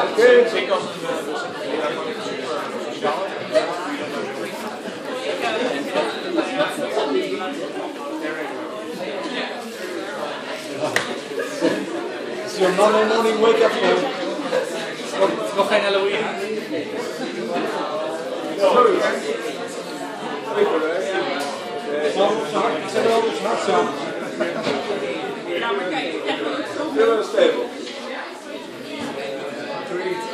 Zeker als It's your Monday morning wake up call. Nog, nog geen Halloween. Sorry. Zijn we al op het hart samen? Ja, maar kijk, ik heb het zo.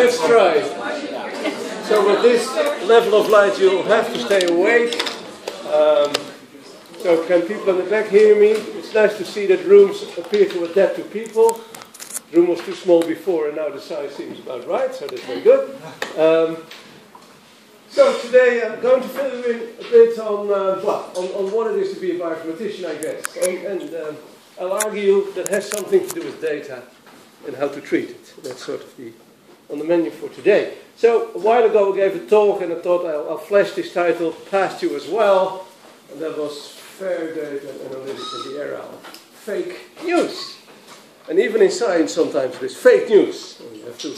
let's try. So with this level of light, you'll have to stay awake. Um, so can people in the back hear me? It's nice to see that rooms appear to adapt to people. The room was too small before, and now the size seems about right, so that's very good. Um, so today I'm going to fill you in a bit on, uh, well, on, on what it is to be a bioinformatician, I guess. And, and um, I'll argue that has something to do with data and how to treat it. That's sort of the on the menu for today. So a while ago I gave a talk and I thought I'll, I'll flash this title past you as well. And that was Fair Data and Analytics in the Era of Fake News. And even in science sometimes is fake news. And you have to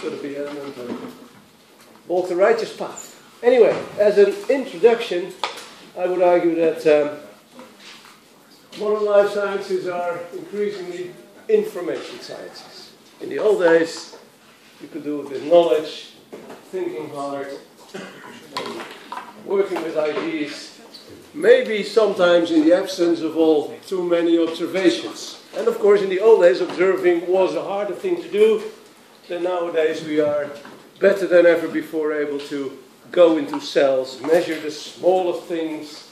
sort of be element and walk the righteous path. Anyway, as an introduction, I would argue that um, modern life sciences are increasingly information sciences. In the old days, you could do it with knowledge, thinking hard, working with ideas, maybe sometimes in the absence of all too many observations. And of course, in the old days, observing was a harder thing to do than nowadays we are better than ever before able to go into cells, measure the smallest things,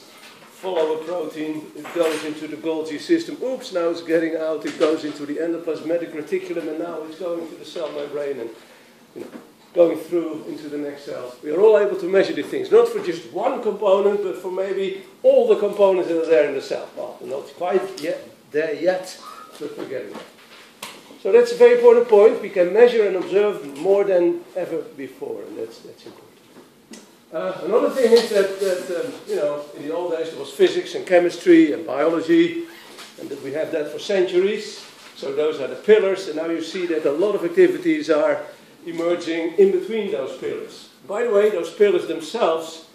follow a protein, it goes into the Golgi system. Oops, now it's getting out, it goes into the endoplasmatic reticulum, and now it's going to the cell membrane and you know, going through into the next cell. We are all able to measure the things, not for just one component, but for maybe all the components that are there in the cell. Well, not quite yet there yet, but we're getting there. So that's a very important point. We can measure and observe more than ever before, and that's, that's important. Uh, another thing is that, that um, you know, in the old days there was physics and chemistry and biology, and that we have that for centuries. So those are the pillars, and now you see that a lot of activities are emerging in between those pillars. By the way, those pillars themselves,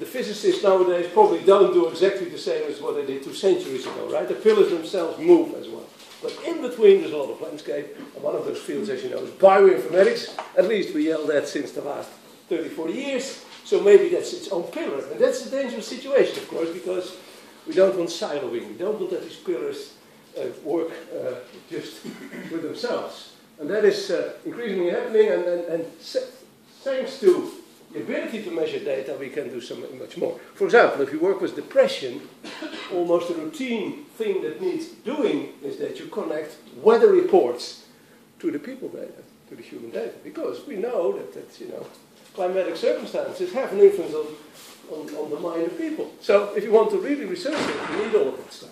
the physicists nowadays probably don't do exactly the same as what they did two centuries ago, right? The pillars themselves move as well. But in between, there's a lot of landscape, and one of those fields, as you know, is bioinformatics. At least we yelled that since the last 30, 40 years. So maybe that's its own pillar. And that's a dangerous situation, of course, because we don't want siloing. We don't want that these pillars uh, work uh, just with themselves. And that is uh, increasingly happening, and, and, and thanks to the ability to measure data, we can do something much more. For example, if you work with depression, almost a routine thing that needs doing is that you connect weather reports to the people data, to the human data, because we know that, that you know, climatic circumstances have an influence on, on, on, the mind of people. So if you want to really research it, you need all of that stuff.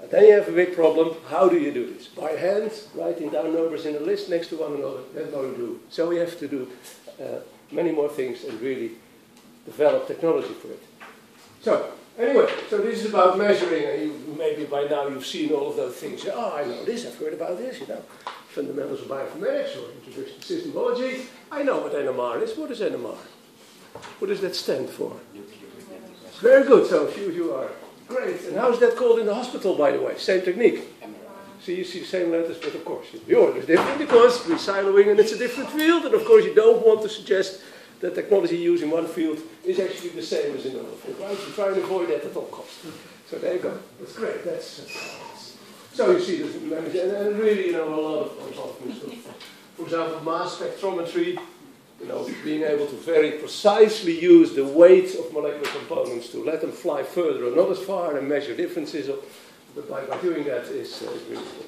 And then you have a big problem. How do you do this? By hand, writing down numbers in a list next to one another, That's won't do. So we have to do uh, many more things and really develop technology for it. So, anyway, so this is about measuring, and you, maybe by now you've seen all of those things. Oh, I know this, I've heard about this, you know. Fundamentals of bioinformatics or introduction to systemology. I know what NMR is. What is NMR? What does that stand for? Very good, so a few of you are. Great. And how is that called in the hospital, by the way? Same technique. So you see the same letters, but of course the order is different because we're siloing and it's a different field. And of course you don't want to suggest that technology used in one field is actually the same as in another field. Right? You try and avoid that at all costs. So there you go. That's great. That's, so you see this and, really, you know, a lot of, a of stuff. For example, mass spectrometry, you know, being able to very precisely use the weight of molecular components to let them fly further or not as far and measure differences. Of, but by, by doing that is, uh, really cool.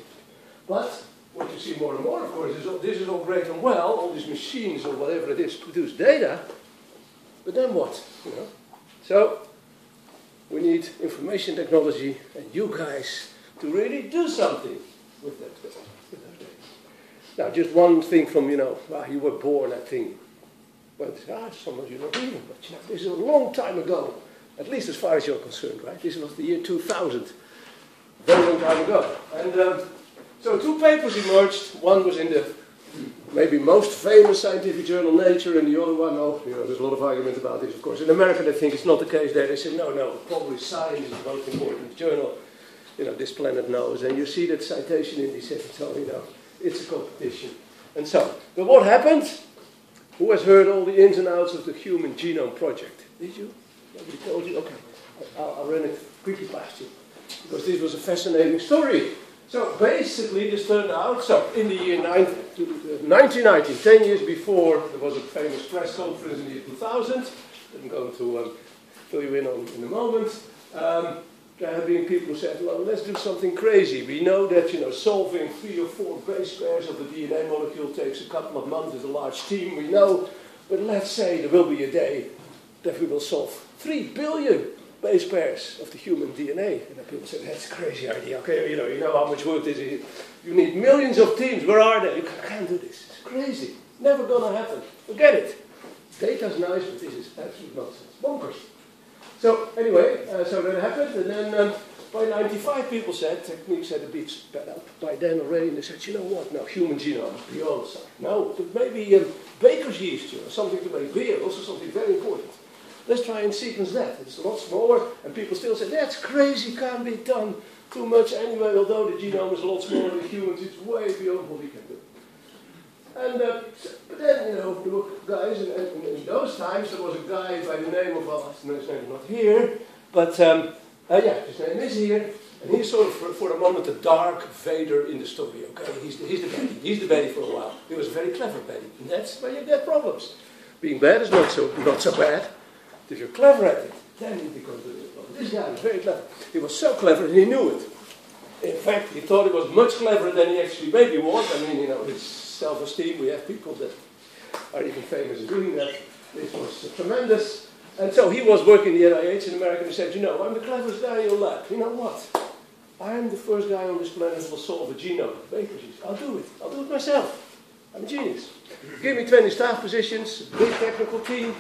But what you see more and more, of course, is all, this is all great and well, all these machines or whatever it is produce data, but then what? You know? So we need information technology and you guys to really do something with that. Now, just one thing from you know, well, you were born, I think, but ah, some of you not even. But you know, this is a long time ago, at least as far as you're concerned, right? This was the year 2000, very long time ago, and. Um, so two papers emerged. One was in the maybe most famous scientific journal, Nature, and the other one, oh, you know, there's a lot of argument about this, of course. In America, they think it's not the case there. They say, no, no, probably Science is the most important journal, you know, this planet knows. And you see that citation in these so, you know, it's a competition. And so, but what happened? Who has heard all the ins and outs of the Human Genome Project? Did you? Nobody told you? Okay. I'll, I'll run it quickly past you. Because this was a fascinating story. So basically, this turned out, so in the year 1990, 10 years before, there was a famous press conference in the year 2000. I'm going to um, fill you in on in a moment. Um, there have been people who said, well, let's do something crazy. We know that, you know, solving three or four base pairs of the DNA molecule takes a couple of months with a large team. We know, but let's say there will be a day that we will solve three billion base pairs of the human DNA. And people say, that's a crazy idea. Okay, you know, you know how much work this is. You need millions of teams. Where are they? You can't do this. It's crazy. Never gonna happen. Forget it. Data's nice, but this is absolute nonsense. Bonkers. So anyway, uh, so that happened, and then um, by 95 people said, techniques had a bit sped up by then already, and they said, you know what, no, human genome, beyond science. No, but maybe um, baker's yeast, know, something to make beer, also something very important. Let's try and sequence that. It's a lot smaller, and people still say, that's crazy, can't be done too much anyway, although the genome is a lot smaller than humans, it's way beyond what we can. And, uh, but then, you know, guys, and, and, in those times there was a guy by the name of, well, his name is not here, but um, uh, yeah, his name is here, and he's sort of, for, for a moment, the Darth Vader in the story, okay? He's the, he's the Betty, he's the Betty for a while. He was a very clever Betty, and that's where you get problems. Being bad is not so, not so bad, if you're clever at it, then you become good. This guy was very clever. He was so clever he knew it. In fact, he thought he was much cleverer than he actually maybe was. I mean, you know, his self-esteem, we have people that are even famous in doing that. This was tremendous. And so he was working in the NIH in America and he said, you know, I'm the cleverest guy in your lab. You know what? I'm the first guy on this planet who will solve a genome yeast. I'll do it. I'll do it myself. I'm a genius. Give me 20 staff positions, big technical team,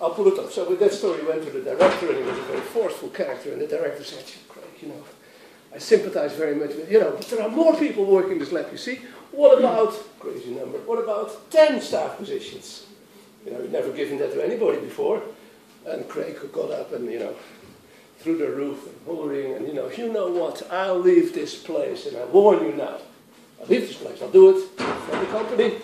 I'll pull it up. So with that story, he went to the director, and he was a very forceful character. And the director said, Craig, you know, I sympathize very much with, you know, but there are more people working this lab, you see. What about, crazy number, what about 10 staff positions? You know, we'd never given that to anybody before. And Craig got up and, you know, through the roof and hollering, and, you know, you know what, I'll leave this place, and I warn you now. I'll leave this place, I'll do it for the company.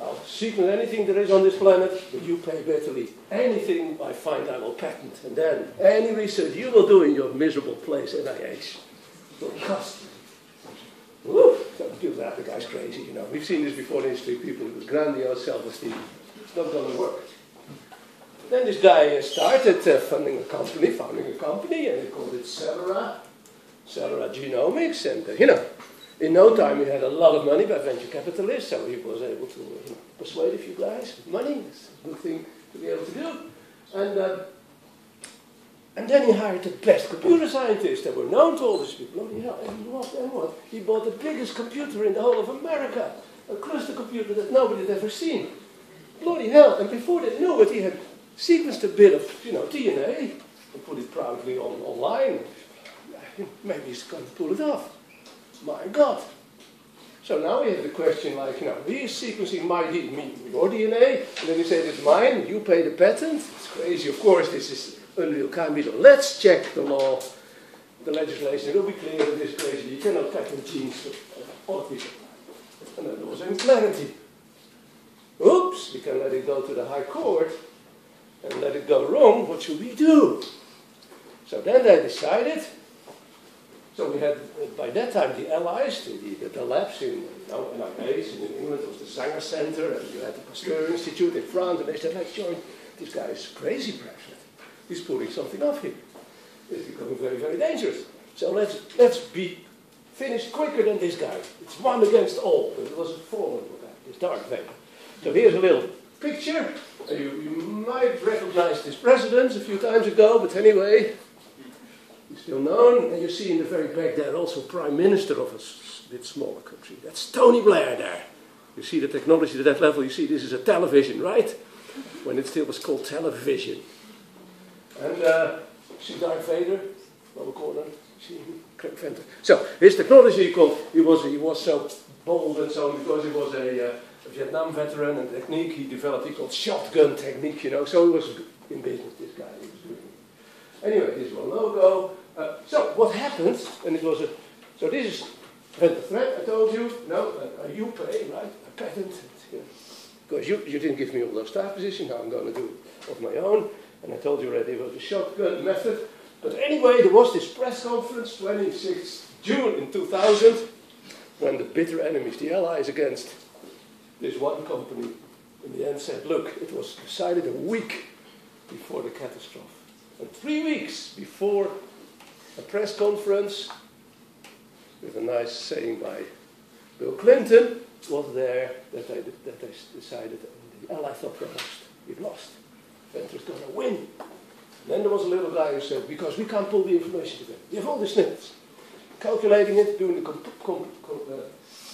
I'll sequence anything there is on this planet, but you pay bitterly. Anything I find, I will patent. And then any research you will do in your miserable place, NIH, will cost. Don't do that, the guy's crazy, you know. We've seen this before in history, people with grandiose self-esteem. It's not going to work. Then this guy started uh, funding a company, founding a company, and he called it Celera, Celera Genomics, and uh, you know, in no time, he had a lot of money by venture capitalists, so he was able to persuade a few guys money. It's a good thing to be able to do. And, uh, and then he hired the best computer scientists that were known to all these people. and what, and what? He bought the biggest computer in the whole of America, a cluster computer that nobody had ever seen. Bloody hell. And before they knew it, he had sequenced a bit of you know, DNA and put it proudly on, online. Maybe he's going to pull it off my God. So now we have the question like, you know, he sequencing my your DNA, and then you say it's mine, you pay the patent. It's crazy, of course, this is can't be. Let's check the law, the legislation. It will be clear that this is crazy. You cannot patent genes of other people. And then there was clarity. Oops, we can let it go to the High Court and let it go wrong. What should we do? So then they decided so we had, by that time, the allies, the, the, the labs in, in base, in England was the Sanger Center, and you had the Pasteur Institute in France, and they said, let's join, this guy is crazy perhaps. He's pulling something off here. It's becoming very, very dangerous. So let's, let's be finished quicker than this guy. It's one against all. It was a fallen guy, this Darth Vader. So here's a little picture. Uh, you, you might recognize this president a few times ago, but anyway, he's still known. And you see in the very back there also prime minister of a bit smaller country. That's Tony Blair there. You see the technology to that level. You see this is a television, right? When it still was called television. And uh, see Darth Vader, lower corner. See Craig Venter. So his technology, called, he was he was so bold and so because he was a, uh, a Vietnam veteran and technique he developed. He called shotgun technique, you know. So he was in business. This guy. He was doing. Anyway, this one logo. Uh, so what happened? And it was a. So this is the threat. I told you. No, uh, you pay right. A patent. Because you, you didn't give me all those staff positions. Now I'm going to do it of my own. And I told you already about the shotgun method. But anyway, there was this press conference, 26th June in 2000, when the bitter enemies, the allies against this one company, in the end said, look, it was decided a week before the catastrophe. And three weeks before a press conference, with a nice saying by Bill Clinton, was there that they, that they decided, the Allies thought lost. We've lost. Venter's going to win. Then there was a little guy who said, because we can't pull the information together. We have all the snippets. Calculating it, doing the, uh,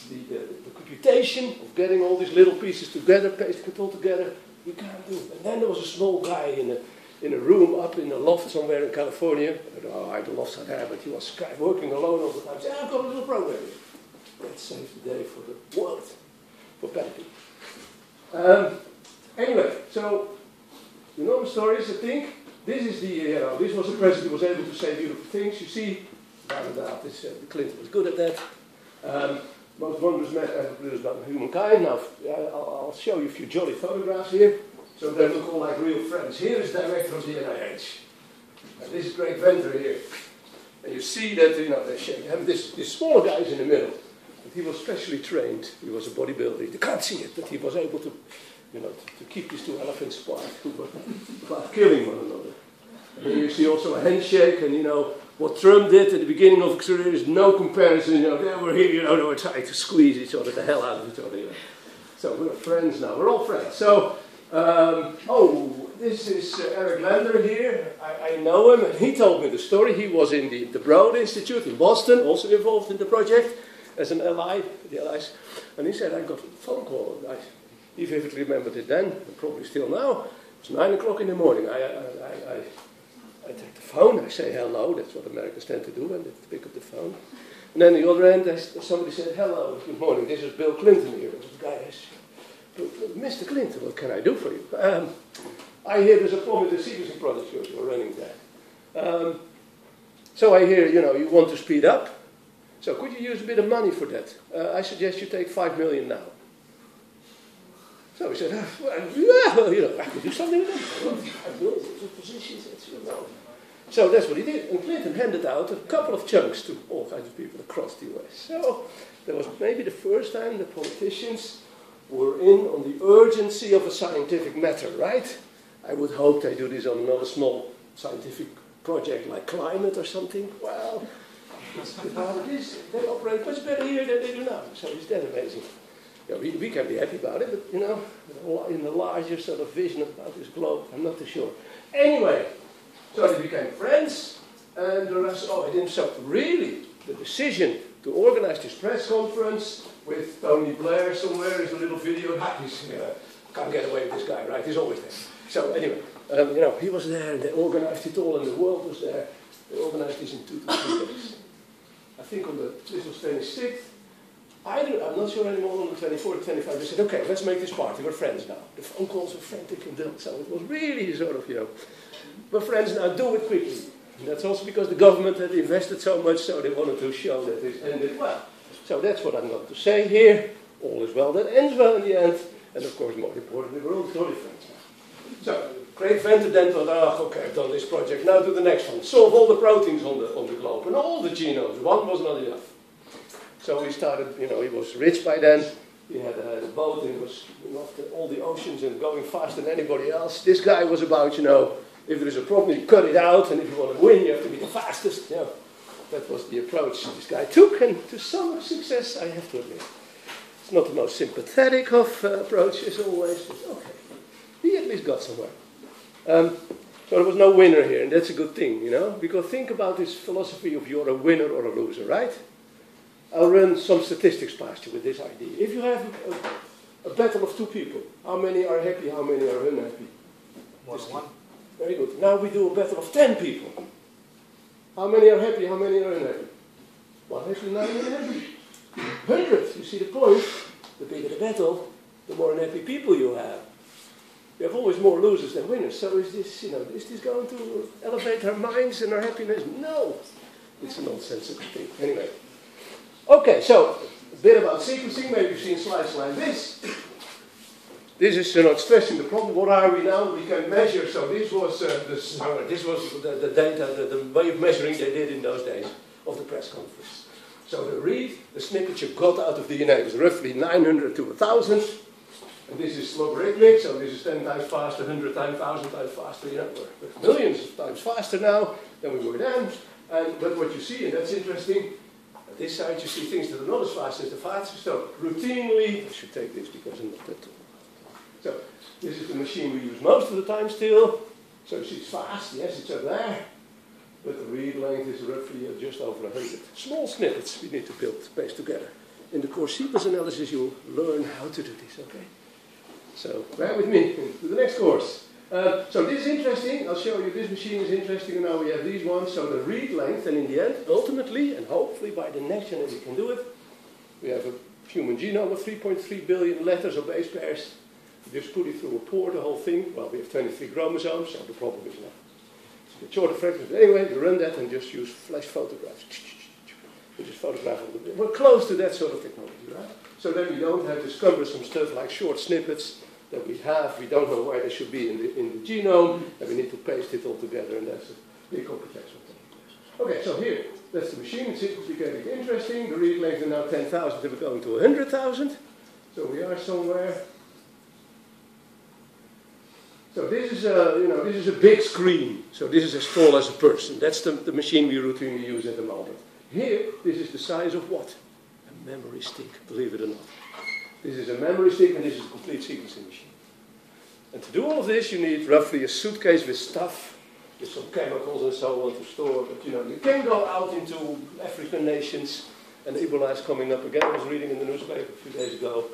the, the, the, computation of getting all these little pieces together, pasting it all together, we can't do it. And then there was a small guy in a, in a room up in a loft somewhere in California. I don't know are there, but he was working alone all the time. He said, I've got a little program here. Let's the day for the world, for better Um, anyway, so you know the stories, I think. This is the, you know, this was the president who was able to say beautiful things. You see, without doubt, this, uh, Clinton was good at that. Um, most wondrous man ever produced by humankind. Now, I'll, I'll show you a few jolly photographs here, so they look all like real friends. Here is director of the NIH. And this is Craig Venter here. And you see that, you know, they shake hands. This, this smaller guy is in the middle. But he was specially trained. He was a bodybuilder. You can't see it, but he was able to, you know, to, to keep these two elephants apart who killing one another. And you see also a handshake, and you know, what Trump did at the beginning of his career is no comparison. You know, they were here, you know, they were trying to squeeze each other the hell out of each other. You know. So we're friends now. We're all friends. So, um, oh, this is uh, Eric Lander here. I, I, know him, and he told me the story. He was in the, the Broad Institute in Boston, also involved in the project as an ally, the allies. And he said, I got a phone call. I, he vividly remembered it then, and probably still now. It's nine o'clock in the morning. I, I, I I take the phone, I say hello, that's what Americans tend to do when they pick up the phone. And then the other end, somebody said, hello, good morning, this is Bill Clinton here. the guy said, Mr. Clinton, what can I do for you? Um, I hear there's a problem with the sequencing project you're running there. Um, so I hear, you know, you want to speed up. So could you use a bit of money for that? Uh, I suggest you take five million now. So he said, ah, well, you know, I could do something with that. I will, positions, you know. So that's what he did. And Clinton handed out a couple of chunks to all kinds of people across the US. So that was maybe the first time the politicians were in on the urgency of a scientific matter, right? I would hope they do this on another small scientific project like climate or something. Well, how it is. They operate much better here than they do now. So is that amazing? Yeah, we, we can be happy about it, but you know, in the larger sort of vision about this globe, I'm not too sure. Anyway, so they became friends, and the rest, oh, it didn't so really, the decision to organize this press conference with Tony Blair somewhere is a little video. He's, uh, can't get away with this guy, right? He's always there. So anyway, um, you know, he was there, and they organized it all, and the world was there. They organized this in two to three days. I think on the, this was 26th, Either, I'm not sure anymore, on the 24 or 25, they said, okay, let's make this party, we're friends now. The phone calls were frantic and done, so it was really sort of, you know, we're friends now, do it quickly. And that's also because the government had invested so much, so they wanted to show that this ended well. So that's what I'm going to say here. All is well that ends well in the end. And of course, more importantly, we're all totally friends now. So, Craig Venter then thought, oh, okay, I've done this project, now do the next one. Solve all the proteins on the, on the globe and all the genomes. One was not enough. So he started, you know, he was rich by then. He had a, boat and he was off all the oceans and going faster than anybody else. This guy was about, you know, if there is a problem, you cut it out, and if you want to win, you have to be the fastest. You know, that was the approach this guy took, and to some success, I have to admit. It's not the most sympathetic of uh, approaches always, but okay. He at least got somewhere. Um, so there was no winner here, and that's a good thing, you know, because think about this philosophy of you're a winner or a loser, right? I'll run some statistics past you with this idea. If you have a, a battle of two people, how many are happy, how many are unhappy? More than one. Very good. Now we do a battle of ten people. How many are happy, how many are unhappy? One happy, nine unhappy. Hundred. You see the point? The bigger the battle, the more unhappy people you have. We have always more losers than winners. So is this, you know, is this going to elevate our minds and our happiness? No. It's a nonsensical thing. Anyway. Okay, so a bit about sequencing. Maybe you've seen slides like this. This is uh, not stressing the problem. What are we now? We can measure. So this was uh, this, this was the, the data, the, the way of measuring they did in those days of the press conference. So the read, the snippet you got out of DNA was roughly 900 to 1,000. And this is logarithmic, so this is 10 times faster, 100 times, 1,000 times faster. You know, we're millions of times faster now than we were then. And, but what you see, and that's interesting, this side you see things that are not as fast as the fastest. So routinely, I should take this because I'm not that tall. So this is the machine we use most of the time still. So it's fast, yes, it's up there. But the read length is roughly just over 100. Small snippets we need to build, paste together. In the course sequence analysis, you'll learn how to do this, okay? So bear with me to the next course. Uh, so this is interesting. I'll show you this machine is interesting. Now we have these ones. So the read length, and in the end, ultimately, and hopefully by the next generation we can do it, we have a human genome of 3.3 billion letters or base pairs. Just put it through a pore, the whole thing. Well, we have 23 chromosomes, so the problem is now. It's a shorter fragment. But anyway, you run that and just use flash photographs. You just photograph all the We're close to that sort of technology, right? So then we don't have this cumbersome stuff like short snippets that we have. We don't know where they should be in the, in the genome, and we need to paste it all together, and that's a big computation. Okay, so here, that's the machine. It's getting interesting. The read length is now 10,000, we're going to 100,000. So we are somewhere. So this is a, you know, this is a big screen. So this is as tall as a person. That's the, the machine we routinely use at the moment. Here, this is the size of what? A memory stick, believe it or not. This is a memory stick and this is a complete sequencing machine. And to do all of this, you need roughly a suitcase with stuff, with some chemicals and so on to store. But you know, you can go out into African nations, and Ebola is coming up again. I was reading in the newspaper a few days ago.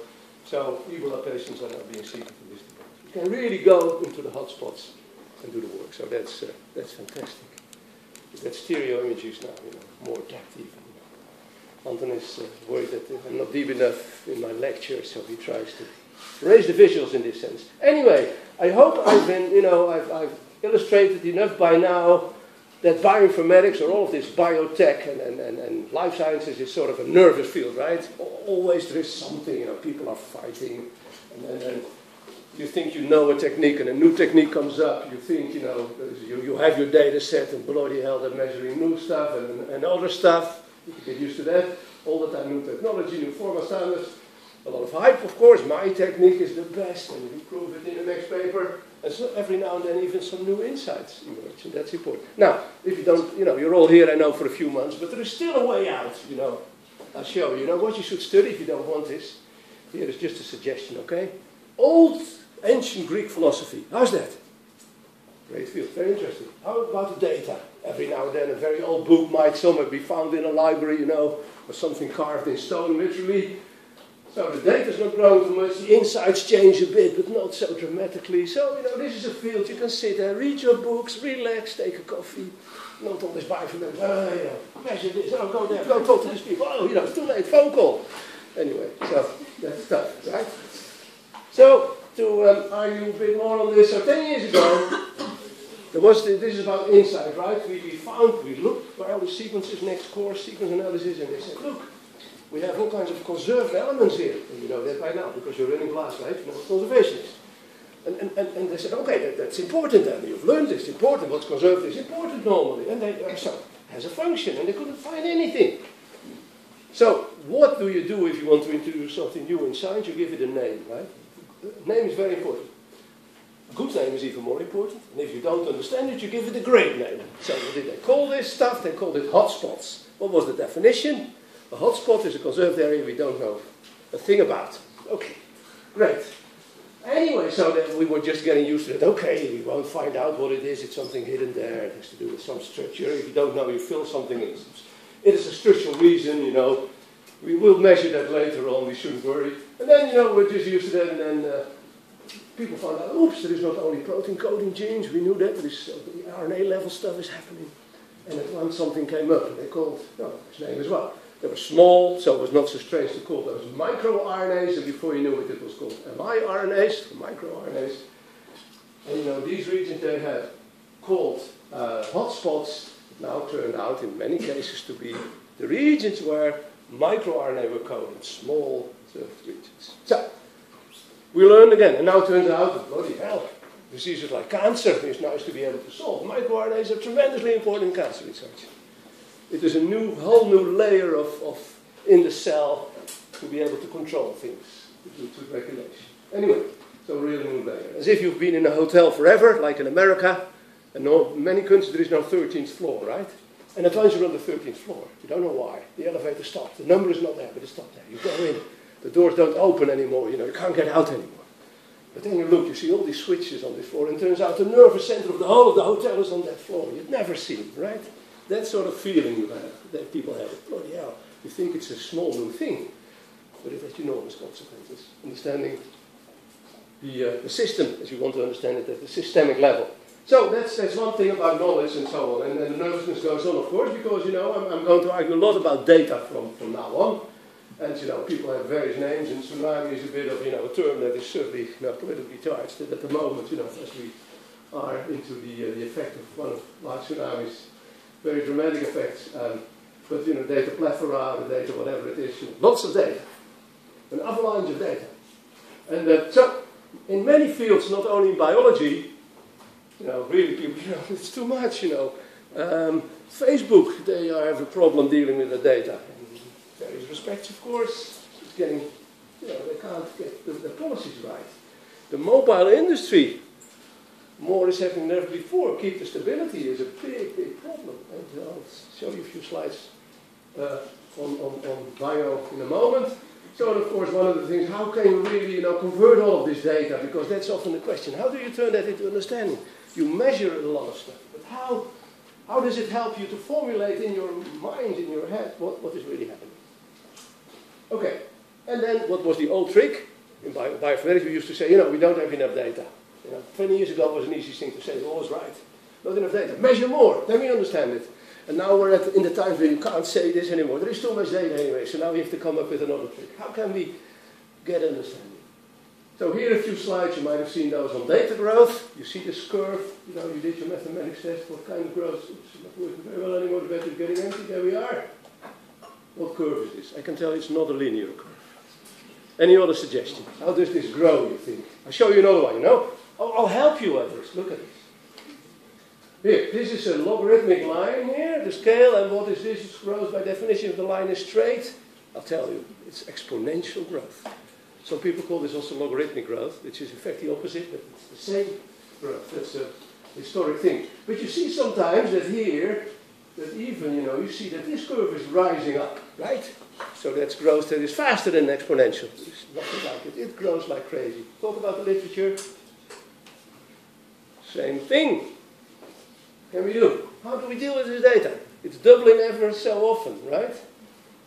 So Ebola patients are now being sequenced this. You can really go into the hotspots and do the work. So that's uh, that's fantastic. That stereo images now, you know, more depth. Anton is uh, worried that I'm not deep enough in my lecture, so he tries to raise the visuals in this sense. Anyway, I hope I've been, you know, I've, I've illustrated enough by now that bioinformatics or all of this biotech and, and, and, and, life sciences is sort of a nervous field, right? Always there is something, you know, people are fighting, and then you think you know a technique, and a new technique comes up. You think, you know, you, you have your data set, and bloody hell, they're measuring new stuff and, and other stuff. You get used to that. All the time, new technology, new format standards. A lot of hype, of course. My technique is the best, and we prove it in the next paper. And so every now and then, even some new insights emerge, and that's important. Now, if you don't, you know, you're all here, I know, for a few months, but there is still a way out, you know. I'll show you. You know what you should study if you don't want this? Here is just a suggestion, okay? Old ancient Greek philosophy. How's that? Great field, very interesting. How about the data? Every now and then a very old book might somewhere be found in a library, you know, or something carved in stone, literally. So the data's not growing too much, the insights change a bit, but not so dramatically. So, you know, this is a field, you can sit there, read your books, relax, take a coffee, not this buy from them, oh, know, measure this, oh, go there, go talk to these people, oh, you know, it's too late, phone call. Anyway, so that's tough, right? So, to um, argue a bit more on this, so 10 years ago, there was the, this is about insight, right? We, we found, we looked for the sequences, next course, sequence analysis, and they said, look, we have all kinds of conserved elements here. And you know that by now, because you're running BLAST, right? You know conservationists. And, and, and, and they said, okay, that, that's important then. You've learned it's important. What's conserved is important normally. And they uh, so has a function, and they couldn't find anything. So, what do you do if you want to introduce something new in science? You give it a name, right? Name is very important. Good name is even more important. And if you don't understand it, you give it a great name. So what did they call this stuff? They called it hotspots. What was the definition? A hotspot is a conserved area we don't know a thing about. Okay, great. Anyway, so that we were just getting used to it. Okay, we won't find out what it is. It's something hidden there. It has to do with some structure. If you don't know, you fill something in. It is a structural reason, you know. We will measure that later on. We shouldn't worry. And then, you know, we're just used to that. And then uh, people found out, oops, there is not only protein coding genes. We knew that. There is uh, RNA level stuff is happening. And at once something came up, and they called, no, his name as well. They were small, so it was not so strange to call those microRNAs, and before you knew it, it was called miRNAs, microRNAs. And you know, these regions they had called uh, hotspots now turned out in many cases to be the regions where microRNA were coded, small regions. So, we learned again, and now it turns out that bloody hell, diseases like cancer is nice to be able to solve. MicroRNAs are tremendously important in cancer research. It is a new, whole new layer of, of in the cell to be able to control things, to to regulation. Anyway, so a real new layer. As if you've been in a hotel forever, like in America, and no, many countries there is no 13th floor, right? And at once you're on the 13th floor. You don't know why. The elevator stopped. The number is not there, but it's not there. You go in. The doors don't open anymore. You know, you can't get out anymore. But then you look, you see all these switches on this floor, and it turns out the nervous center of the whole of the hotel is on that floor. You'd never seen, right? That sort of feeling you have, that people have. Bloody hell, you think it's a small new thing, but it has enormous consequences. Understanding the, uh, the system, as you want to understand it at the systemic level. So that's, that's one thing about knowledge and so on. And then the nervousness goes on, of course, because, you know, I'm, I'm going to argue a lot about data from, from now on. And, you know, people have various names, and tsunami is a bit of, you know, a term that is certainly know, politically charged at the moment, you know, as we are into the, uh, the effect of one of large tsunamis very dramatic effects. Um, but you know, data plethora, the data, whatever it is, you know, lots of data, an avalanche of data. And uh, so, in many fields, not only in biology, you know, really people, you know, it's too much, you know. Um, Facebook, they have a problem dealing with the data. Of course, getting, you know, they can't get the, the policies right. The mobile industry, more is happening than ever before. Keep the stability is a big, big problem. And I'll show you a few slides uh, on, on, on bio in a moment. So, of course, one of the things, how can you really you know, convert all of this data? Because that's often the question. How do you turn that into understanding? You measure a lot of stuff, but how, how does it help you to formulate in your mind, in your head, what, what is really happening? Okay, and then what was the old trick? In bio, bioinformatics, we used to say, you know, we don't have enough data. You know, 20 years ago it was an easy thing to say, oh, always right. Not enough data. Measure more, then we understand it. And now we're at, in the times where you can't say this anymore. There is too much data anyway, so now we have to come up with another trick. How can we get understanding? So here are a few slides, you might have seen those on data growth. You see this curve, you know, you did your mathematics test, what kind of growth? It's not working very well anymore, the battery's getting empty, there we are. What curve is this? I can tell it's not a linear curve. Any other suggestions? How does this grow, you think? I'll show you another one, you know? I'll, I'll help you this. Look at this. Here, this is a logarithmic line here, the scale, and what is this? It's growth by definition if the line is straight. I'll tell you, it's exponential growth. Some people call this also logarithmic growth, which is in fact the opposite, but it's the same growth. That's a historic thing. But you see sometimes that here, that even, you know, you see that this curve is rising up, right? So that's growth that is faster than exponential. There's nothing like it. It grows like crazy. Talk about the literature. Same thing. Can we do? How do we deal with this data? It's doubling ever so often, right?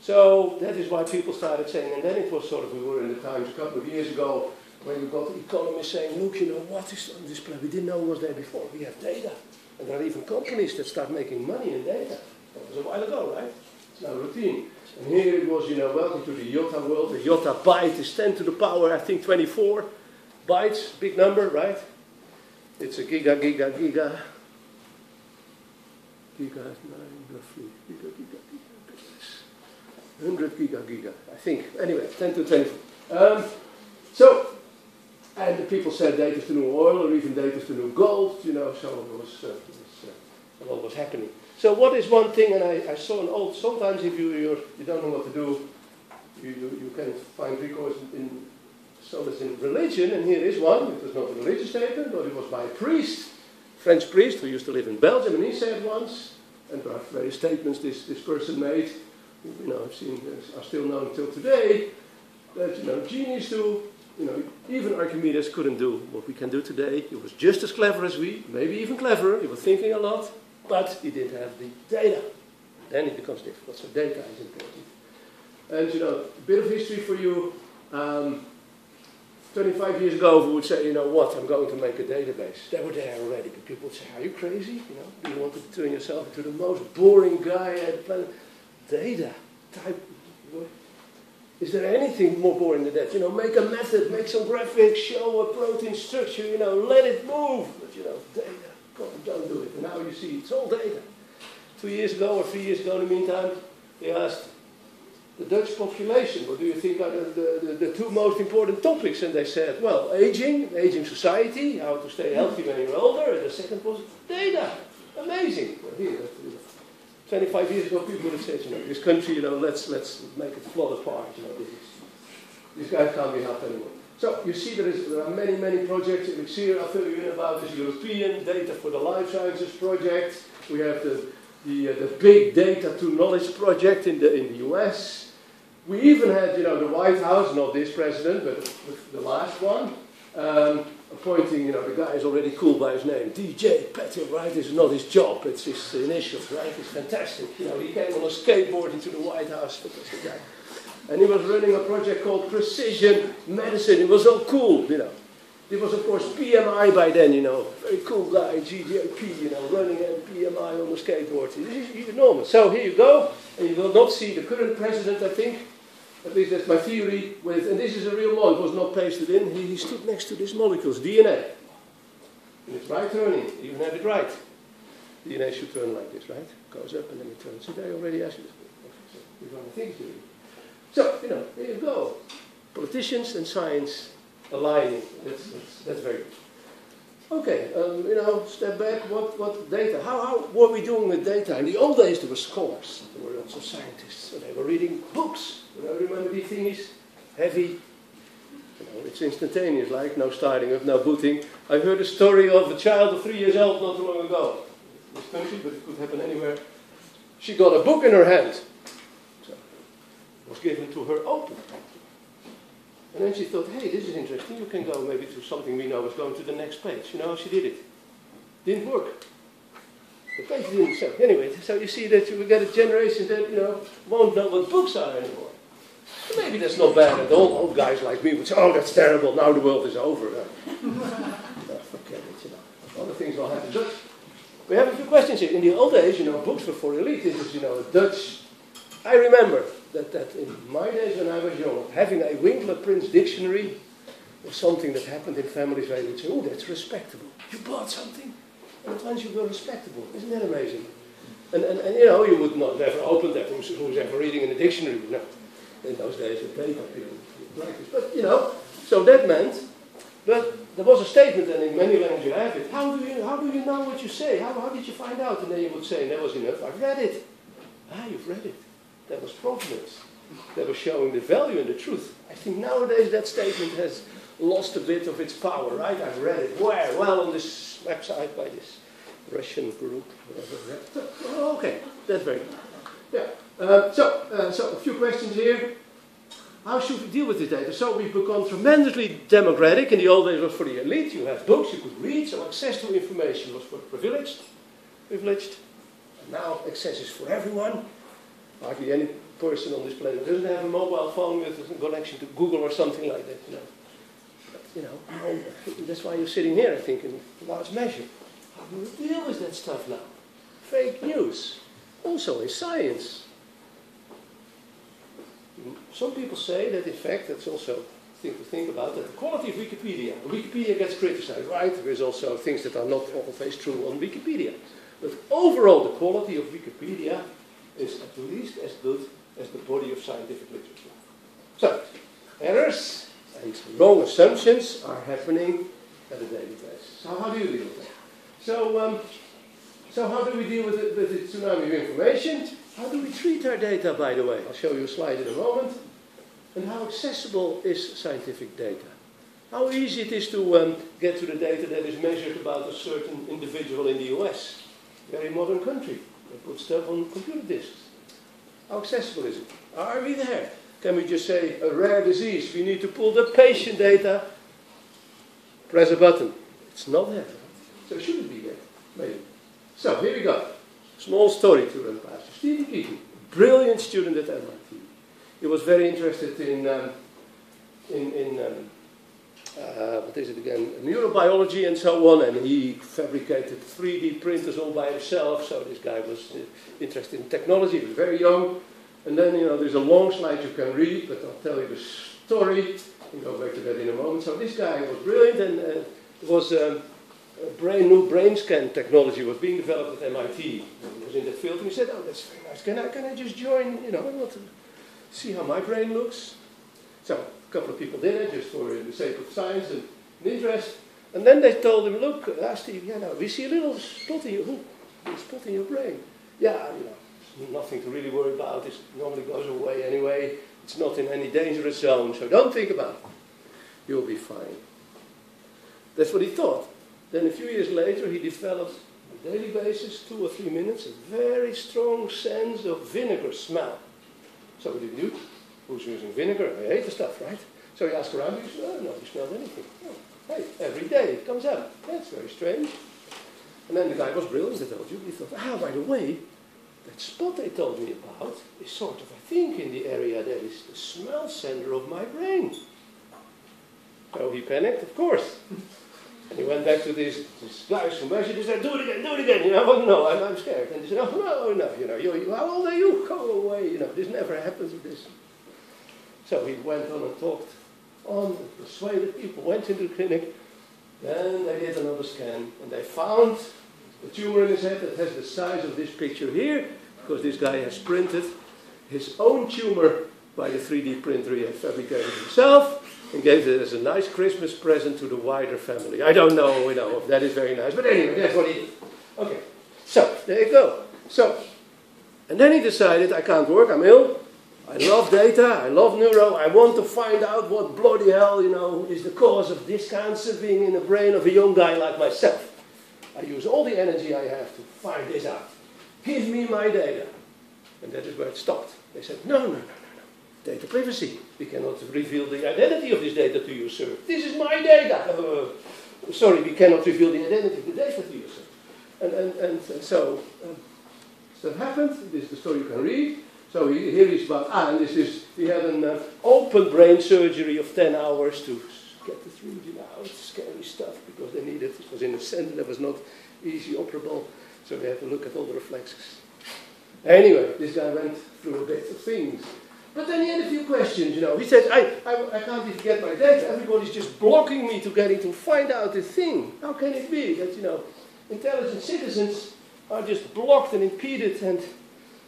So that is why people started saying, and then it was sort of, we were in the Times a couple of years ago, when you got economists saying, look, you know, what is on display? We didn't know what was there before. We have data. And there are even companies that start making money in data. That was a while ago, right? Now routine. And here it was, you know, welcome to the Yotta world. The Yotta byte is 10 to the power, I think, 24 bytes, big number, right? It's a giga, giga, giga. Giga nine, roughly. Giga, giga, giga. 100 giga, giga, I think. Anyway, 10 to 24. Um, so, and the people said data the new oil, or even data the new gold, you know, so it was, uh, it was uh, a lot was happening. So what is one thing, and I, I saw an old, sometimes if you, you're, you don't know what to do, you, you, you can find recourse in So there's in religion, and here is one. It was not a religious statement, but it was by a priest, French priest who used to live in Belgium, and he said once, and there are various statements this, this person made, you know, I've seen, uh, are still known until today, that, you know, genius do, you know, even Archimedes couldn't do what we can do today. He was just as clever as we, maybe even cleverer. He was thinking a lot, but he didn't have the data. Then it becomes difficult. So data is important. And, you know, a bit of history for you. Um, 25 years ago, we would say, you know what, I'm going to make a database. They were there already, but people would say, are you crazy? You know, you want to turn yourself into the most boring guy at the planet? Data, type. Is there anything more boring than that? You know, make a method, make some graphics, show a protein structure, you know, let it move. But, you know, data, don't do it. And now you see it's all data. Two years ago or three years ago, in the meantime, they asked the Dutch population, what do you think are the, the, the, two most important topics? And they said, well, aging, aging society, how to stay healthy when you're older, and the second was data. Amazing. Well, here, 25 years ago, people would have said, you know, this country, you know, let's, let's make it fall apart. You know, this, this guy can't be helped anymore. So you see there, is, there are many, many projects. Elixir, I'll fill you about this European Data for the Life Sciences project. We have the, the, uh, the Big Data to Knowledge project in the, in the US. We even had, you know, the White House, not this president, but the last one, um, appointing, you know, the guy is already cool by his name, DJ Patil, right? It's not his job, it's his initials, right? It's fantastic. You know, he came on a skateboard into the White House, fantastic guy. And he was running a project called Precision Medicine. It was all cool, you know. It was, of course, PMI by then, you know. Very cool guy, GJP, you know, running PMI on the skateboard. He's enormous. So here you go, and you will not see the current president, I think, at least that's my theory, with, and this is a real molecule, it was not pasted in, he, he stood next to these molecules, DNA. And it's right turning, you even have it right. DNA should turn like this, right? Goes up and then it turns. See, I already asked you this. Theory. So, you know, there you go. Politicians and science aligning. That's, that's, that's very good. Okay, um, you know, step back, what, what data? How, how were we doing with data? In the old days, there were scholars, there were lots of scientists, they were reading books. You know, remember these things? Heavy. You know, it's instantaneous, like no starting up, no booting. I heard a story of a child of three years old not too long ago. This country, but it could happen anywhere. She got a book in her hand. Was given to her open. And then she thought, hey, this is interesting. You can go maybe to something we know is going to the next page. You know, how she did it. Didn't work. The page didn't so anyway, so you see that we get a generation that, you know, won't know what books are anymore. Maybe that's not bad at all. Old guys like me would say, oh, that's terrible. Now the world is over. no, uh, forget it, you know. Other things will happen. But we have a few questions here. In the old days, you know, books were for elite. This is, you know, Dutch. I remember that, that in my days when I was young, having a Winkler Prins dictionary was something that happened in families where you would say, oh, that's respectable. You bought something, and at once you were respectable. Isn't that amazing? And, and, and you know, you would not never open that. Who's, who's ever reading in a dictionary? No. In those days, with paper, people like this. But, you know, so that meant, but there was a statement, and in many languages you have it. How do you, how do you know what you say? How, how did you find out? And then you would say, that was enough. I've read it. Ah, you've read it. That was provenance. That was showing the value and the truth. I think nowadays that statement has lost a bit of its power, right? I've read it. Where? Well, on this website by this Russian group. Whatever. Oh, okay, that's very good. Yeah. Uh, so, uh, so a few questions here. How should we deal with this data? So we've become tremendously democratic. In the old days, it was for the elite. You had books you could read, so access to information was for privileged. Privileged. And now access is for everyone. Hardly any person on this planet doesn't have a mobile phone with a connection to Google or something like that. You know, but, you know that's why you're sitting here, I think, in large measure. How do we deal with that stuff now? Fake news, also in science. Some people say that, in fact, that's also a thing to think about, that the quality of Wikipedia, Wikipedia gets criticized, right? There is also things that are not always true on Wikipedia. But overall, the quality of Wikipedia is at least as good as the body of scientific literature. So, errors and wrong assumptions are happening at a daily basis. So how do you deal with that? So, um, so how do we deal with, it, with the tsunami of information? How do we treat our data, by the way? I'll show you a slide in a moment. And how accessible is scientific data? how easy it is to um, get to the data that is measured about a certain individual in the US. Very modern country. Put stuff on computer disks. How accessible is it? Are we there? Can we just say a rare disease? We need to pull the patient data. Press a button. It's not there. So it should it be there? Maybe. So here we go. Small story to run past. Stephen Keating, brilliant student at MIT. He was very interested in, um, in, in um, uh, what is it again, neurobiology and so on, and he fabricated 3D printers all by himself, so this guy was uh, interested in technology, he was very young, and then, you know, there's a long slide you can read, but I'll tell you the story, we'll go back to that in a moment. So this guy was brilliant, and uh, it was um, a brain, new brain scan technology was being developed at MIT. He was in that field, and he said, oh, that's very nice, can I, can I just join, you know, I want to see how my brain looks. So couple of people did it just for the sake of science and, interest. And then they told him, look, uh, Steve, yeah, now we see a little spot in your, spot in your brain. Yeah, you know, nothing to really worry about. It normally goes away anyway. It's not in any dangerous zone, so don't think about it. You'll be fine. That's what he thought. Then a few years later, he developed on a daily basis, two or three minutes, a very strong sense of vinegar smell. So what did he do? Who's using vinegar? I hate the stuff, right? So he asked around, he said, oh, nobody smelled anything. Oh, hey, every day it comes up. That's very strange. And then the guy was brilliant, I told you. He thought, ah, by the way, that spot they told me about is sort of, I think, in the area that is the smell center of my brain. So he panicked, of course. And he went back to these, these guys from Russia. He said, do it again, do it again. You know, no, I'm, I'm scared. And he said, oh, no, no, you know, you, you, how old are you? Go away. You know, this never happens with this. So he went on and talked on persuaded people, went into the clinic. Then they did another scan and they found a tumor in his head that has the size of this picture here, because this guy has printed his own tumor by the 3D printer he had fabricated himself and gave it as a nice Christmas present to the wider family. I don't know, you know, if that is very nice, but anyway, that's what he did. Okay, so there you go. So, and then he decided, I can't work, I'm ill. I love data, I love neuro, I want to find out what bloody hell, you know, is the cause of this cancer being in the brain of a young guy like myself. I use all the energy I have to find this out. Give me my data. And that is where it stopped. They said, no, no, no, no, no. Data privacy. We cannot reveal the identity of this data to you, sir. This is my data. Uh, sorry, we cannot reveal the identity of the data to you, sir. And, and, and, and so, um, so it happened. This is the story you can read. So he, here he's about, ah, and this is, he had an uh, open brain surgery of 10 hours to get this region out, scary stuff, because they needed, it was in a center that was not easy operable, so they had to look at all the reflexes. Anyway, this guy went through a bit of things. But then he had a few questions, you know. He said, I, I, I can't even get my data. Everybody's just blocking me to getting to find out this thing. How can it be that, you know, intelligent citizens are just blocked and impeded and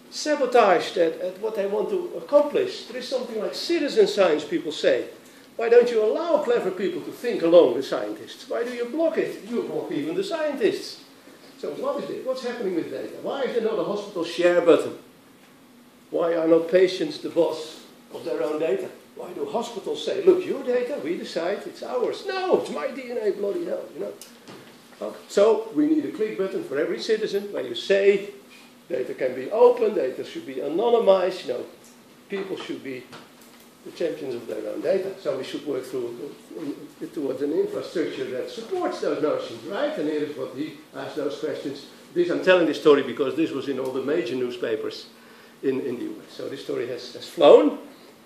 sabotaged at, at what they want to accomplish? There is something like citizen science, people say. Why don't you allow clever people to think along with scientists? Why do you block it? You block even the scientists. So what is it? What's happening with data? Why is there not a hospital share button? Why are not patients the boss of their own data? Why do hospitals say, look, your data, we decide, it's ours. No, it's my DNA, bloody hell, you know. Okay. So we need a click button for every citizen where you say data can be open, data should be anonymized, you know, people should be the champions of their own data. So we should work through uh, towards an infrastructure that supports those notions, right? And here is what he asked those questions. This I'm telling this story because this was in all the major newspapers in, in the US. So this story has, has flown,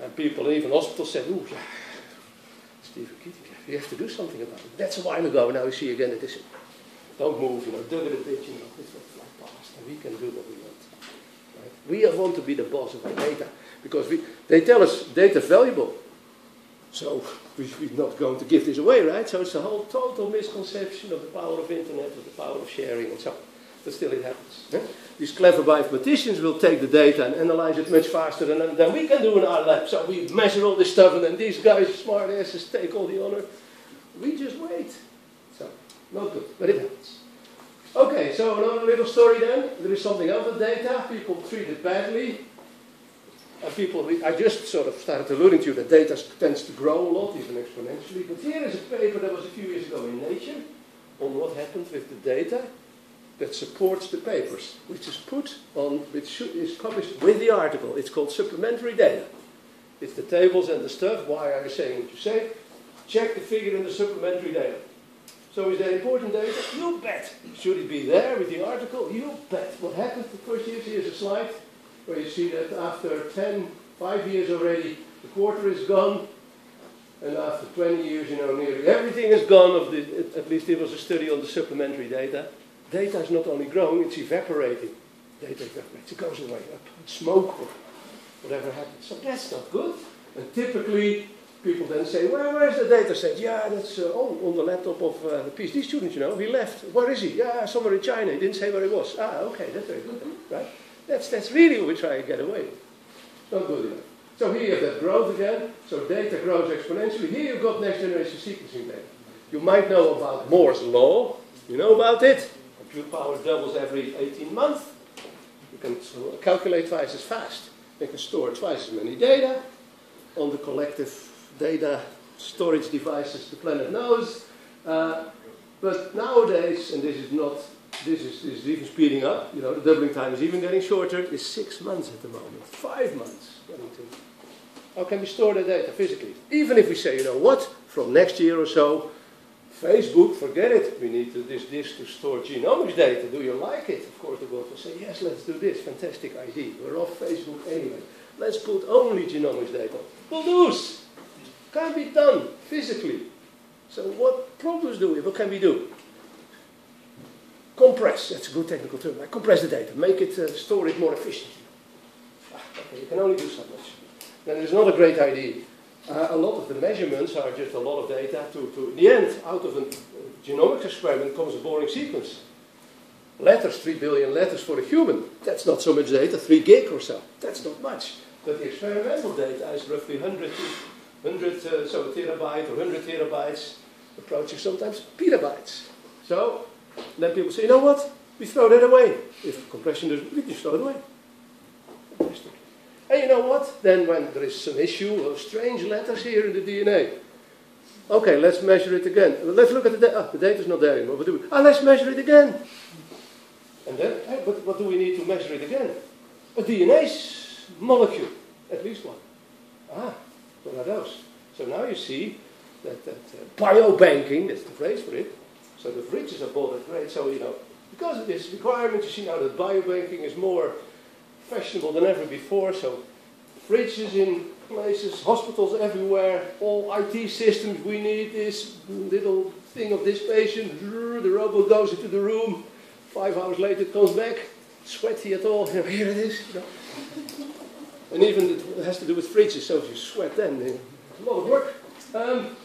and people, even hospitals, said, "Ooh, yeah, Stephen Keating, you have to do something about it." That's a while ago. Now you see again that this. Don't move, you know, do it a bit, you know, it's not fly past, and we can do what we want. Right? We want to be the boss of our data because we, they tell us data valuable. So we, we're not going to give this away, right? So it's a whole total misconception of the power of internet, of the power of sharing, and so on. But still, it happens. These clever mathematicians will take the data and analyze it much faster than, than we can do in our lab. So we measure all this stuff, and then these guys, smart asses, take all the honor. We just wait. So, not good, but it happens. Okay, so another little story then. There is something else with data. People treat it badly. And people, I just sort of started alluding to that data tends to grow a lot, even exponentially. But here is a paper that was a few years ago in Nature on what happened with the data that supports the papers, which is put on, which is published with the article. It's called supplementary data. It's the tables and the stuff. Why are you saying what you say? Check the figure in the supplementary data. So is that important data? You bet. Should it be there with the article? You bet. What happened the first years? Here's a slide where you see that after 10, 5 years already, the quarter is gone. And after 20 years, you know, nearly everything is gone. Of the, at least there was a study on the supplementary data. Data is not only growing, it's evaporating. Data evaporates, it goes away, up, smoke or whatever happens. So that's not good. And typically, people then say, well, where's the data set? Yeah, that's uh, on, on the laptop of uh, the PhD student, you know. He left. Where is he? Yeah, somewhere in China. He didn't say where he was. Ah, okay, that's very good, right? That's, that's really what we try to get away with. Not good enough. So here you have that growth again. So data grows exponentially. Here you've got next generation sequencing data. You might know about Moore's law. You know about it. Compute power doubles every 18 months. You can calculate twice as fast. You can store twice as many data on the collective data storage devices the planet knows. Uh, but nowadays, and this is not, this is, this is even speeding up, you know, the doubling time is even getting shorter, is six months at the moment, five months. How can we store the data physically? Even if we say, you know what, from next year or so, Facebook, forget it. We need to, this, disk to store genomics data. Do you like it? Of course, the world will say, yes, let's do this. Fantastic idea. We're off Facebook anyway. Let's put only genomics data. We'll lose. Can't be done physically. So what problems do we? What can we do? Compress. That's a good technical term. Like compress the data. Make it, uh, store it more efficiently. Ah, okay, you can only do so much. Then it's not a great idea. Uh, a lot of the measurements are just a lot of data. To, to in the end, out of a genomics experiment comes a boring sequence. Letters, 3 billion letters for a human. That's not so much data, 3 gig or so. That's not much. But the experimental data is roughly 100 100, uh, so a terabyte or 100 terabytes, approaching sometimes petabytes. So then people say, you know what? We throw that away. If compression doesn't, we just throw it away. And you know what? Then when there is some issue of strange letters here in the DNA, okay, let's measure it again. Let's look at the data. Ah, the data's not there anymore. What do we? Ah, let's measure it again. And then, hey, but what do we need to measure it again? A DNA molecule, at least one. Ah, what are those? So now you see that, that uh, biobanking, that's the phrase for it, so the fridges are bought at great, so you know, because of this requirement, you see now that biobanking is more fashionable than ever before, so fridges in places, hospitals everywhere, all IT systems, we need this little thing of this patient, the robot goes into the room, five hours later it comes back, sweaty at all, here it is. You know. And even it has to do with fridges, so if you sweat then, it's a lot of work. Um,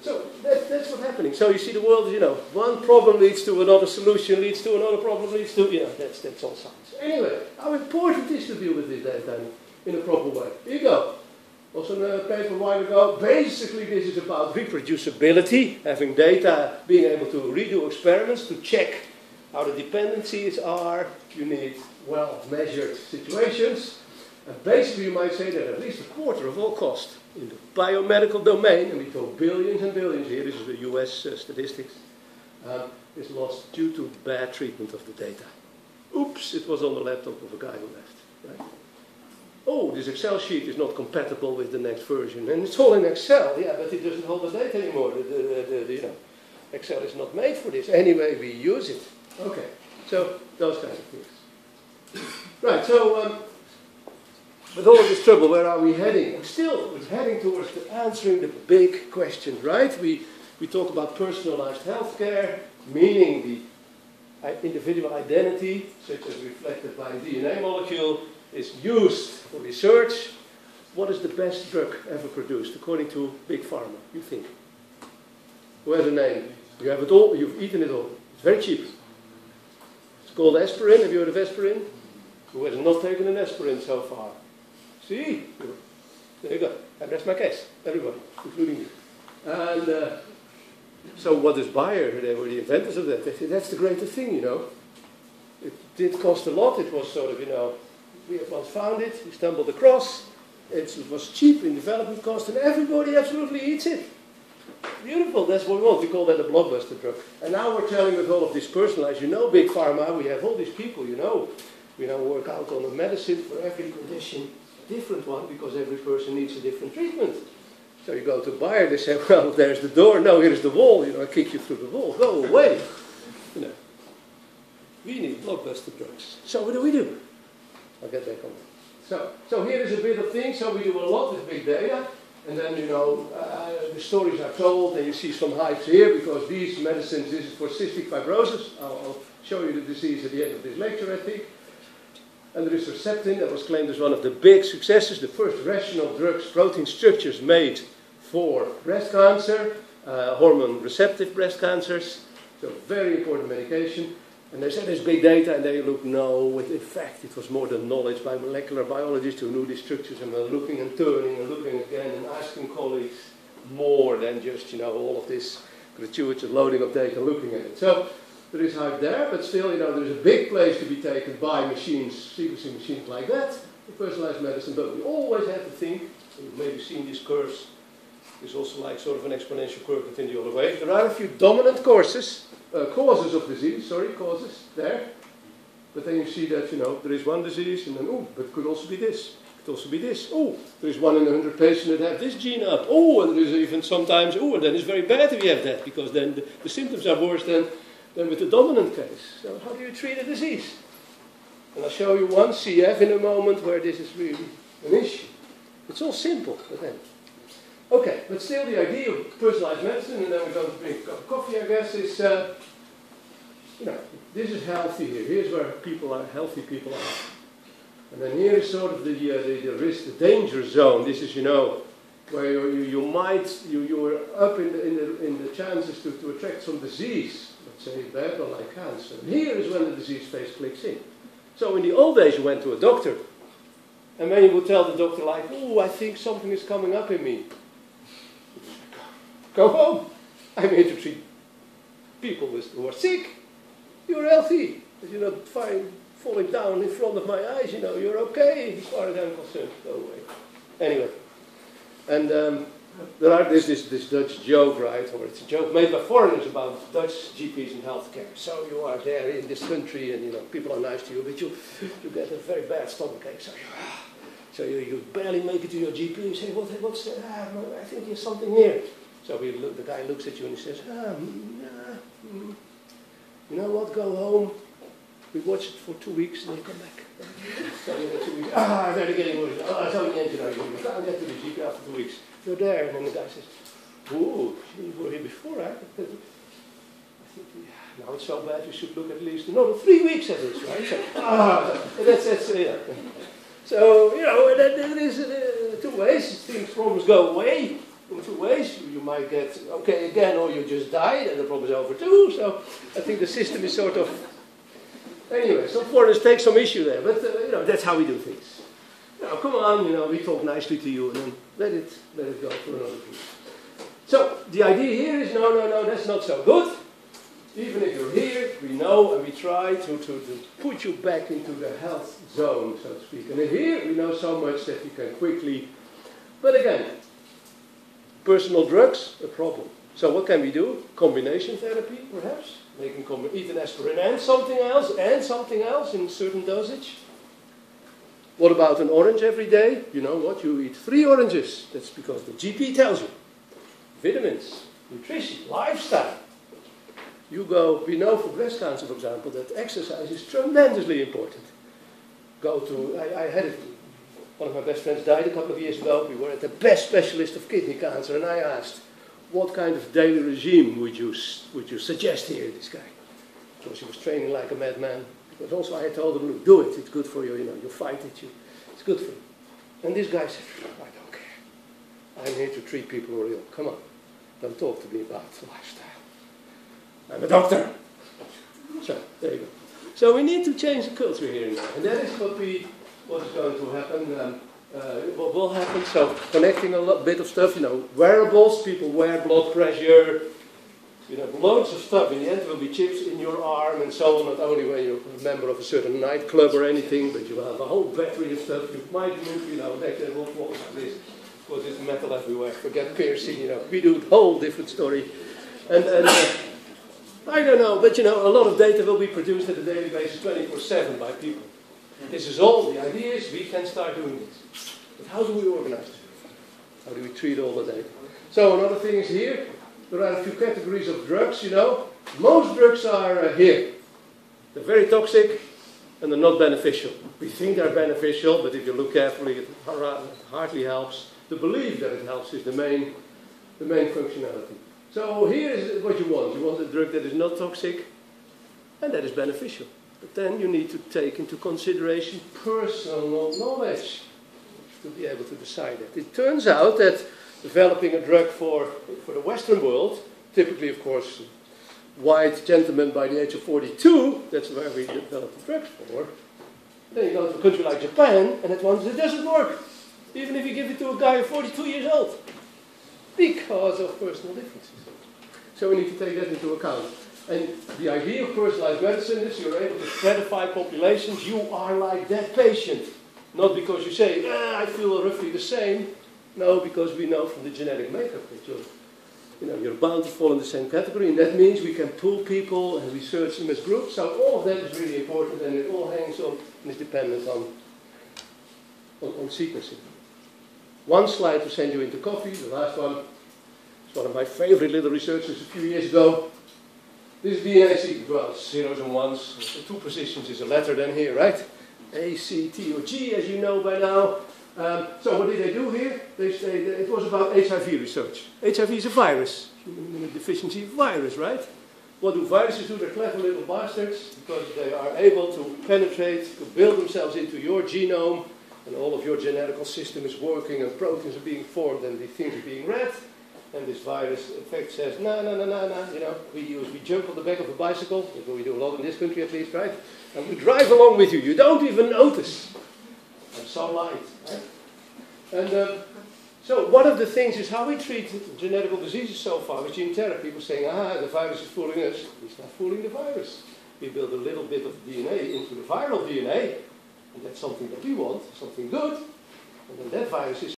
so that, that's what's happening. So you see the world, you know, one problem leads to another solution, leads to another problem, leads to, you know, that's, that's all science. Anyway, how important is to deal with this data in a proper way? Here you go. Also in a paper a while ago, basically this is about reproducibility, having data, being able to redo experiments to check how the dependencies are. You need well-measured situations. And basically, you might say that at least a quarter of all cost in the biomedical domain, and we talk billions and billions here, this is the US uh, statistics, um, is lost due to bad treatment of the data. Oops, it was on the laptop of a guy who left. Right? Oh, this Excel sheet is not compatible with the next version. And it's all in Excel, yeah, but it doesn't hold the data anymore. The, the, the, you know, Excel is not made for this. Anyway, we use it. Okay, so those kinds of things. Right, so um, with all this trouble, where are we heading? Still, we're heading towards the answering the big questions, right? We, we talk about personalized healthcare, meaning the uh, individual identity, such as reflected by a DNA molecule, is used for research. What is the best drug ever produced, according to Big Pharma, you think? Who has a name? You have it all, you've eaten it all. It's very cheap. It's called aspirin. Have you heard of aspirin? Who has not taken an aspirin so far? See? There you go. And that's my case. Everybody, including you. And uh, so what is Bayer? They were the inventors of that. They said, that's the greatest thing, you know. It did cost a lot. It was sort of, you know, we once found it. We stumbled across. It's, it was cheap in development cost, and everybody absolutely eats it. Beautiful, that's what we want. We call that a blockbuster drug. And now we're telling with all of this personalized, you know, big pharma, we have all these people, you know, we now work out on a medicine for every condition, different one, because every person needs a different treatment. So you go to Bayer, they say, well, there's the door, no, here's the wall, you know, I kick you through the wall, go away. You know, we need blockbuster drugs. So what do we do? I'll get back on that. So, so here is a bit of things. So we do a lot with big data. And then, you know, uh, the stories are told, and you see some hypes here because these medicines, this is for cystic fibrosis. I'll, I'll show you the disease at the end of this lecture, I think. And there is Herceptin that was claimed as one of the big successes, the first rational drugs, protein structures made for breast cancer, uh, hormone receptive breast cancers. So, very important medication. And they said there's big data, and they look, no, in fact, it was more than knowledge by molecular biologists who knew these structures and were looking and turning and looking again and asking colleagues more than just, you know, all of this gratuitous loading of data looking at it. So there is hype there, but still, you know, there's a big place to be taken by machines, sequencing machines like that, for personalized medicine, but we always have to think, you've maybe seen these curves, there's also like sort of an exponential curve, but in the other way. There are a few dominant courses uh, causes of disease, sorry, causes there. But then you see that, you know, there is one disease, and then, oh, but it could also be this. It could also be this. Oh, there is one in a hundred patients that have this gene up. Oh, and there is even sometimes, oh, and then it's very bad if you have that, because then the, the symptoms are worse than, than with the dominant case. So how do you treat a disease? And I'll show you one CF in a moment where this is really an issue. It's all simple, but then. Okay, but still the idea of personalized medicine, and then we're going to drink a cup of coffee, I guess, is, uh, you know, this is healthy here. Here's where people are, healthy people are. And then here is sort of the, uh, the, the, risk, the danger zone. This is, you know, where you, you, you might, you, you're up in the, in the, in the chances to, to attract some disease, let's say or like cancer. And here is when the disease phase clicks in. So in the old days, you went to a doctor, and then you would tell the doctor, like, oh, I think something is coming up in me. Go home. I'm here to treat people who are sick. You're healthy. You're not fine, falling down in front of my eyes. You know, you're okay as far as I'm concerned. Go away. Anyway. And um, there are this, this, this Dutch joke, right? Or it's a joke made by foreigners about Dutch GPs and healthcare. So you are there in this country and, you know, people are nice to you, but you, you get a very bad stomachache. So you, so you, you barely make it to your GP. You say, what, what's that? Ah, I think there's something here. So look, the guy looks at you and he says, ah, nah, mm, you know what, go home. We watch it for two weeks and then come back. So you ah, they're getting worse. Oh, so in the you know, you get to the GP after two weeks. You're there, and then the guy says, ooh, you were here before? I think, now it's so bad, you should look at least another three weeks at this, right? So, ah, that's, that's, uh, yeah. So, you know, there, there is uh, two ways. Things, problems go away in two ways. You, you might get okay again, or you just die, and the problem is over too. So I think the system is sort of. Anyway, some foreigners take some issue there, but uh, you know that's how we do things. Now, come on, you know, we talk nicely to you, and then let it let it go for another piece. So the idea here is no, no, no, that's not so good. Even if you're here, we know and we try to, to, to put you back into the health zone, so to speak. And here we know so much that we can quickly. But again, Personal drugs, a problem. So what can we do? Combination therapy, perhaps? They can come eat an aspirin and something else, and something else in certain dosage. What about an orange every day? You know what? You eat three oranges. That's because the GP tells you. Vitamins, nutrition, lifestyle. You go, we know for breast cancer, for example, that exercise is tremendously important. Go to, I, I had it one of my best friends died a couple of years ago. We were at the best specialist of kidney cancer, and I asked, what kind of daily regime would you, would you suggest here, this guy? Because he was training like a madman. But also I told him, look, do it. It's good for you. You know, you fight it. You, it's good for you. And this guy said, I don't care. I'm here to treat people who are ill. Come on. Don't talk to me about lifestyle. I'm a doctor. So, there you go. So we need to change the culture here and. And that is what we what is going to happen. Um, what will happen. So connecting a lot, bit of stuff, you know, wearables, people wear blood pressure, You have loads of stuff. In the end, there will be chips in your arm and so on, not only when you're a member of a certain nightclub or anything, but you will have a whole battery of stuff. You might move, you know, back then, what was this? What is metal everywhere? Forget piercing, you know. We do a whole different story. And, and uh, I don't know, but you know, a lot of data will be produced at a daily basis 24 7 by people. This is all. The idea is we can start doing this. But how do we organize? How do we treat all the data? So another thing is here, there are a few categories of drugs, you know. Most drugs are uh, here. They're very toxic and they're not beneficial. We think they're beneficial, but if you look carefully, it hardly helps. The belief that it helps is the main, the main functionality. So here is what you want. You want a drug that is not toxic and that is beneficial. But then you need to take into consideration personal knowledge to be able to decide that. It turns out that developing a drug for, for the Western world, typically, of course, white gentlemen by the age of 42, that's where we develop the drugs for. Then you go to a country like Japan, and at once it doesn't work, even if you give it to a guy of 42 years old, because of personal differences. So we need to take that into account. And the idea of personalized medicine is you're able to stratify populations. You are like that patient. Not because you say, ah, I feel roughly the same. No, because we know from the genetic makeup that you're, you know, you're bound to fall in the same category. And that means we can pull people and research them as groups. So all of that is really important and it all hangs on and is dependent on, on, on sequencing. One slide to send you into coffee, the last one is one of my favorite little researchers a few years ago. This is DNA well, zeros and ones. The two positions is a letter then here, right? A, C, T, or G, as you know by now. Um, so what did they do here? They say it was about HIV research. HIV is a virus, human immunodeficiency virus, right? What do viruses do? They're clever little bastards because they are able to penetrate, to build themselves into your genome, and all of your genetical system is working, and proteins are being formed, and the things are being read. And this virus, effect says, no, no, no, no, no, you know, we use, we jump on the back of a bicycle, that's what we do a lot in this country at least, right? And we drive along with you. You don't even notice. I'm so light, right? And um, so one of the things is how we treat genetical diseases so far with gene therapy. People saying, ah, the virus is fooling us. It's not fooling the virus. We build a little bit of DNA into the viral DNA, and that's something that we want, something good. And then that virus is